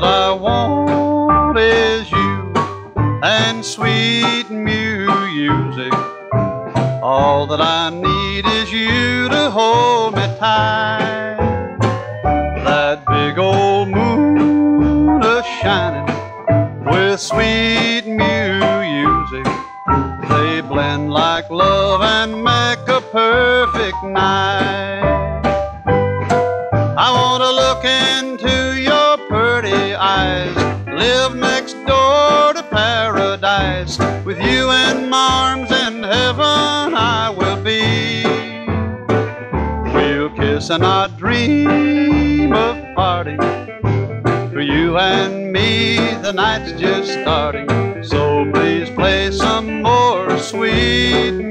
What I want is you and sweet music. All that I need is you to hold me tight. That big old moon is shining with sweet music. They blend like love and make a perfect night. I want to look in eyes, live next door to paradise. With you in my arms in heaven, I will be. We'll kiss and not dream of parting. For you and me, the night's just starting. So please play some more sweet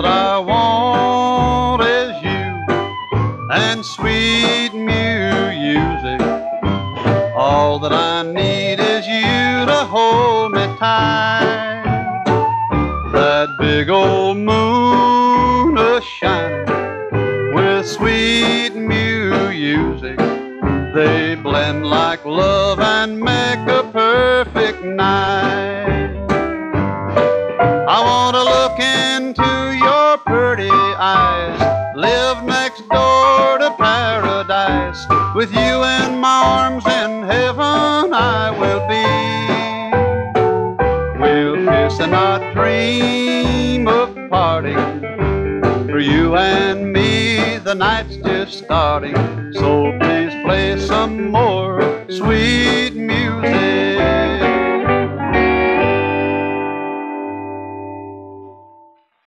that I want is you and sweet music. All that I need is you to hold me tight. That big old moon a shining with sweet music. They blend like love and make a perfect night. I want to look into your pretty eyes, live next door to paradise. With you in my arms in heaven, I will be. We'll kiss and not dream of parting. For you and me, the night's just starting. So please play some more sweet